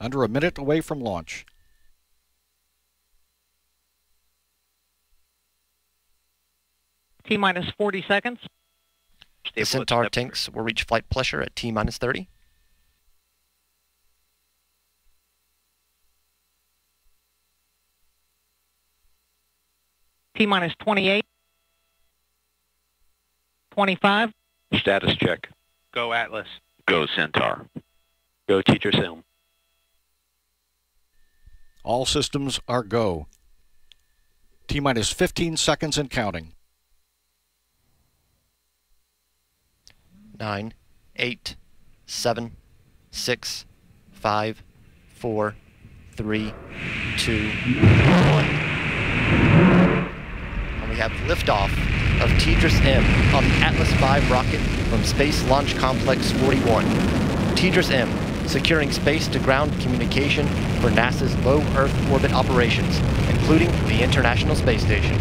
under a minute away from launch. T minus 40 seconds. The Centaur tanks will reach flight pressure at T minus 30. T minus 28. 25. Status check. Go Atlas. Go Centaur. Go TDRS M. All systems are go. T minus 15 seconds and counting. Nine, eight, seven, six, five, four, three, two, one. And we have liftoff of TDRS M on the Atlas V rocket from Space Launch Complex 41. TDRS M securing space to ground communication for NASA's low Earth orbit operations, including the International Space Station.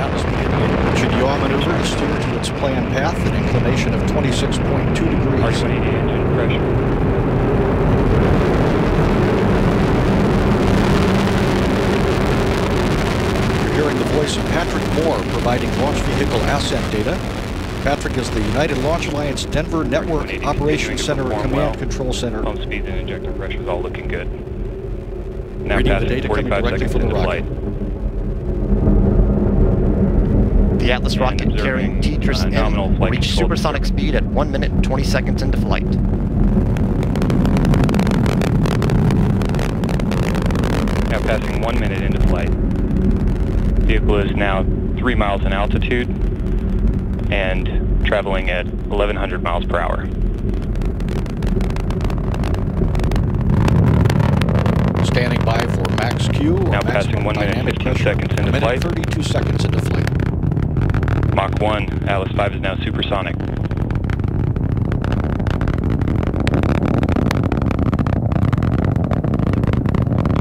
Atlas beginning a engine yaw maneuver to steer to its planned path at an inclination of 26.2 degrees. RD-180 engine pressure. You're hearing the voice of Patrick Moore providing launch vehicle ascent data. Patrick is the United Launch Alliance Denver Network Operations Center continuing to Command perform Control Center. Pump speeds and injector pressures all looking good. Now Reading the data coming directly from the rocket. flight. The Atlas And rocket carrying observing, TDRS uh, M nominal will flight reach control supersonic speed at 1 minute and 20 seconds into flight. Now passing one minute into flight. Vehicle is now three miles in altitude and traveling at 1100 miles per hour. Standing by for max Q Now passing one minute, 15 pressure. seconds into flight. 32 seconds into flight. Mach 1, Atlas 5 is now supersonic.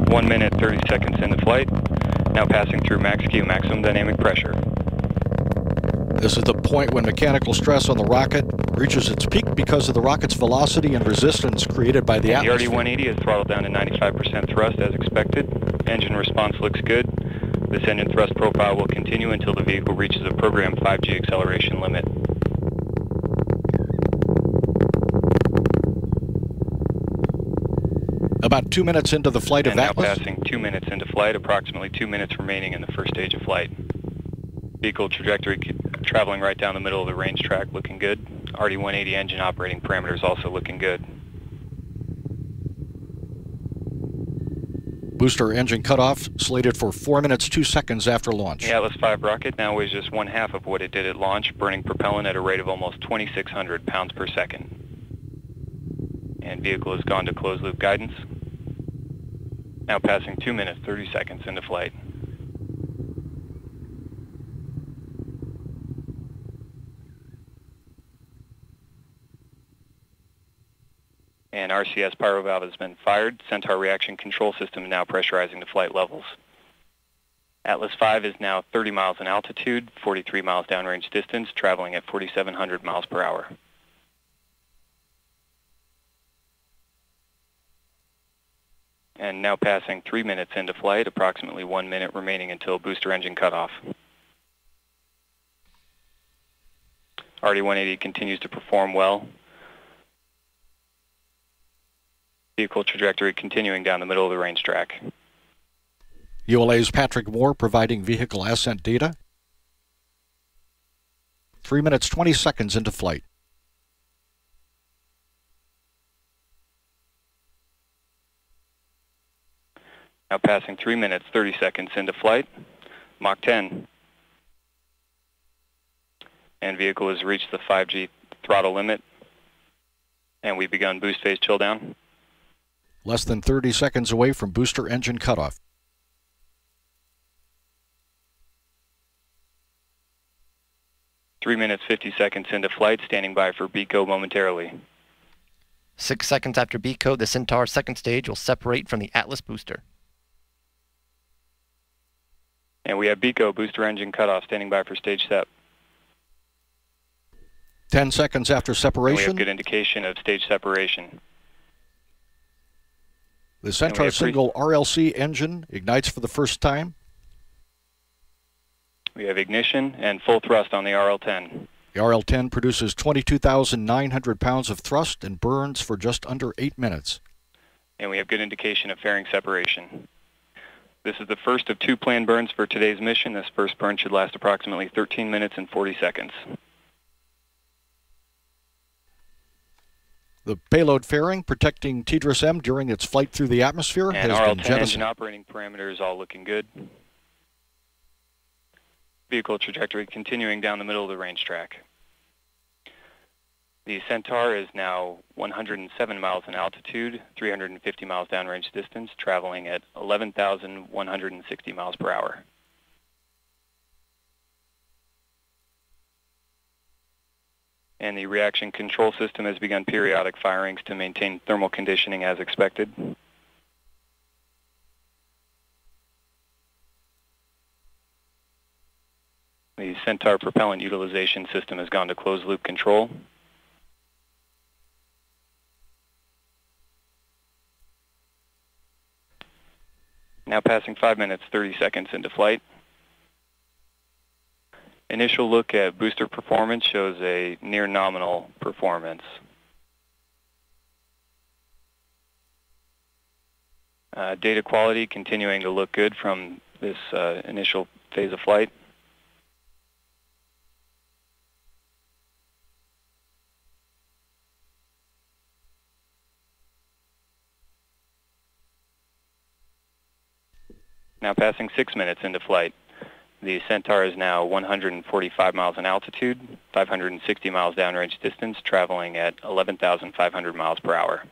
One minute, 30 seconds into flight. Now passing through max Q, maximum dynamic pressure. This is the point when mechanical stress on the rocket reaches its peak because of the rocket's velocity and resistance created by the And the atmosphere. RD-180 is throttled down to 95% thrust as expected. Engine response looks good. This engine thrust profile will continue until the vehicle reaches a programmed 5G acceleration limit. About two minutes into the flight and of now Atlas, passing two minutes into flight, approximately two minutes remaining in the first stage of flight. Vehicle trajectory traveling right down the middle of the range track, looking good. RD-180 engine operating parameters also looking good. booster engine cutoff slated for four minutes two seconds after launch. The Atlas V rocket now weighs just one half of what it did at launch, burning propellant at a rate of almost 2,600 pounds per second. And vehicle has gone to closed loop guidance. Now passing 2 minutes 30 seconds into flight. And RCS pyro valve has been fired. Centaur reaction control system now pressurizing to flight levels. Atlas V is now 30 miles in altitude, 43 miles downrange distance, traveling at 4,700 miles per hour. And now passing three minutes into flight, approximately one minute remaining until booster engine cutoff. RD-180 continues to perform well. Vehicle trajectory continuing down the middle of the range track. ULA's Patrick Moore providing vehicle ascent data. Three minutes, 20 seconds into flight. Now passing 3 minutes 30 seconds into flight. Mach 10. And vehicle has reached the 5G throttle limit. And we've begun boost phase chill down. Less than 30 seconds away from booster engine cutoff. Three minutes 50 seconds into flight, standing by for BECO momentarily. Six seconds after BECO, the Centaur second stage will separate from the Atlas booster. And we have BECO booster engine cutoff, standing by for stage set. 10 seconds after And we have good indication of stage separation. The Centaur single RL-10 engine ignites for the first time. We have ignition and full thrust on the RL-10. The RL-10 produces 22,900 pounds of thrust and burns for just under 8 minutes. and we have good indication of fairing separation. This is the first of two planned burns for today's mission. This first burn should last approximately 13 minutes and 40 seconds. The payload fairing protecting TDRS M during its flight through the atmosphere And has been RL-10 engine jettisoned. operating parameters all looking good. Vehicle trajectory continuing down the middle of the range track. The Centaur is now 107 miles in altitude, 350 miles downrange distance, traveling at 11,160 miles per hour. And the reaction control system has begun periodic firings to maintain thermal conditioning as expected. The Centaur propellant utilization system has gone to closed loop control. Now passing 5 minutes 30 seconds into flight. Initial look at booster performance shows a near nominal performance. Uh, data quality continuing to look good from this uh, initial phase of flight. Now passing six minutes into flight. The Centaur is now 145 miles in altitude, 560 miles downrange distance, traveling at 11,500 miles per hour.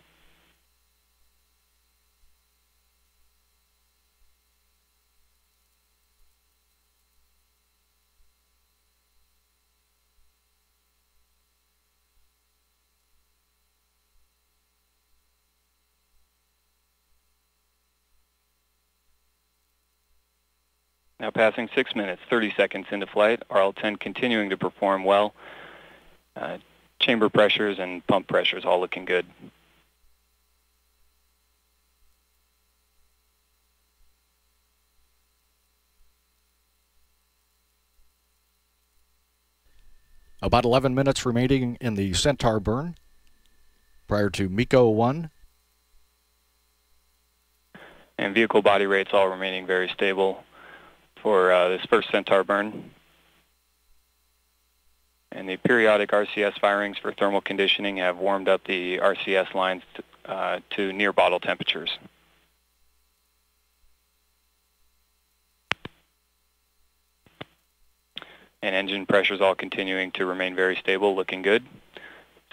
Now passing six minutes, 30 seconds into flight, RL-10 continuing to perform well. Uh, chamber pressures and pump pressures all looking good. About 11 minutes remaining in the Centaur burn prior to MECO 1. And vehicle body rates all remaining very stable for uh, this first Centaur burn. And the periodic RCS firings for thermal conditioning have warmed up the RCS lines uh, to near bottle temperatures. And engine pressures all continuing to remain very stable, looking good.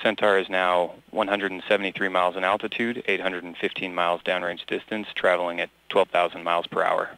Centaur is now 173 miles in altitude, 815 miles downrange distance, traveling at 12,000 miles per hour.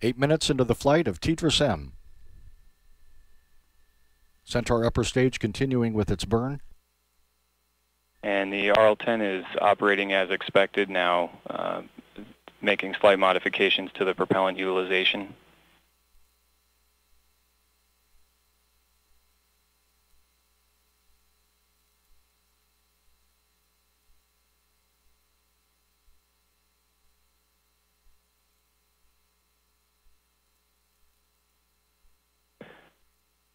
Eight minutes into the flight of TDRS M. Centaur upper stage continuing with its burn. And the RL-10 is operating as expected now, uh, making slight modifications to the propellant utilization.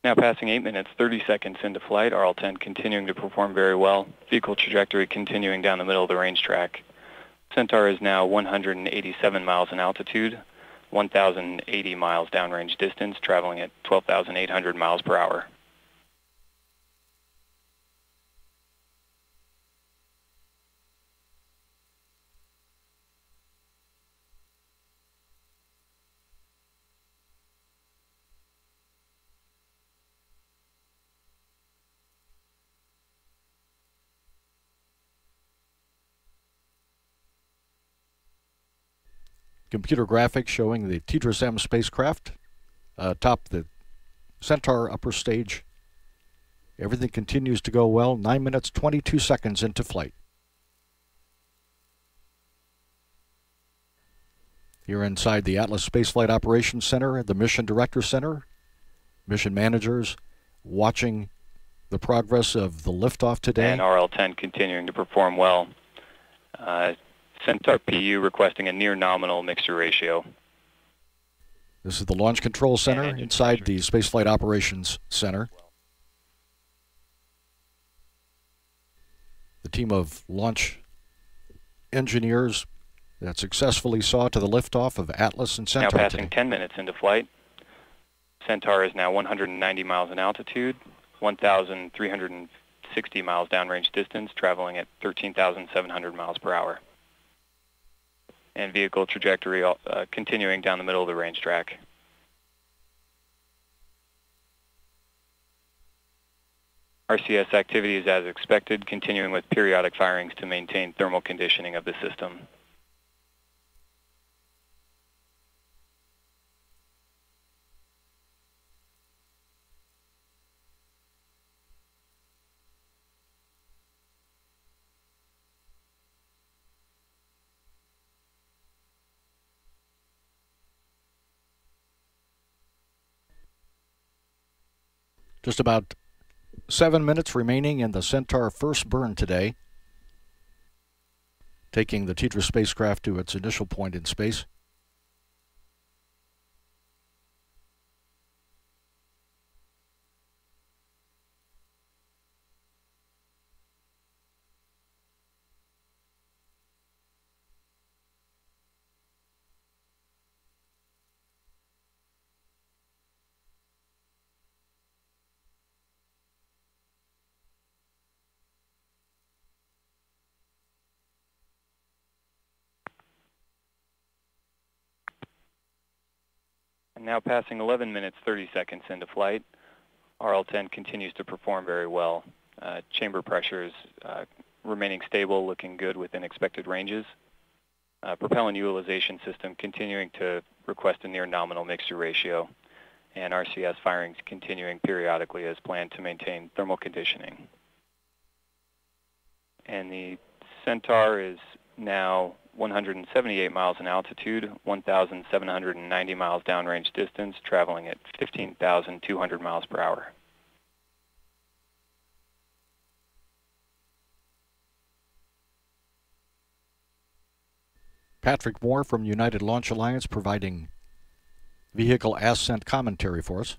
Now passing 8 minutes 30 seconds into flight, RL-10 continuing to perform very well. Vehicle trajectory continuing down the middle of the range track. Centaur is now 187 miles in altitude, 1,080 miles downrange distance, traveling at 12,800 miles per hour. Computer graphics showing the TDRS M spacecraft atop the Centaur upper stage. Everything continues to go well. 9 minutes 22 seconds into flight. Here inside the Atlas Spaceflight Operations Center, at the Mission Director Center, mission managers watching the progress of the liftoff today. And RL-10 continuing to perform well. Uh, Centaur PU requesting a near nominal mixture ratio. This is the Launch Control Center inside the Spaceflight Operations Center. The team of launch engineers that successfully saw to the liftoff of Atlas and Centaur. Now passing today. 10 minutes into flight. Centaur is now 190 miles in altitude, 1,360 miles downrange distance, traveling at 13,700 miles per hour. And vehicle trajectory uh, continuing down the middle of the range track. RCS activity is as expected, continuing with periodic firings to maintain thermal conditioning of the system. Just about seven minutes remaining in the Centaur first burn today, taking the TDRS spacecraft to its initial point in space. Now passing 11 minutes 30 seconds into flight, RL-10 continues to perform very well. Uh, chamber pressure is uh, remaining stable, looking good within expected ranges. Uh, propellant utilization system continuing to request a near nominal mixture ratio, and RCS firings continuing periodically as planned to maintain thermal conditioning. And the Centaur is now 178 miles in altitude, 1,790 miles downrange distance, traveling at 15,200 miles per hour. Patrick Moore from United Launch Alliance providing vehicle ascent commentary for us.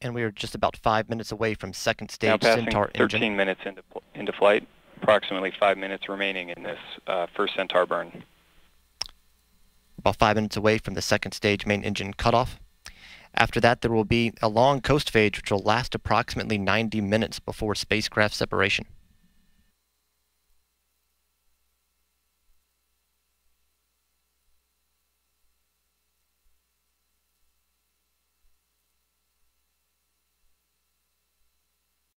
And we are just about five minutes away from second now stage passing Centaur 13 engine. minutes into, into flight, approximately five minutes remaining in this uh, first Centaur burn. about five minutes away from the second stage main engine cutoff. After that, there will be a long coast phase which will last approximately 90 minutes before spacecraft separation.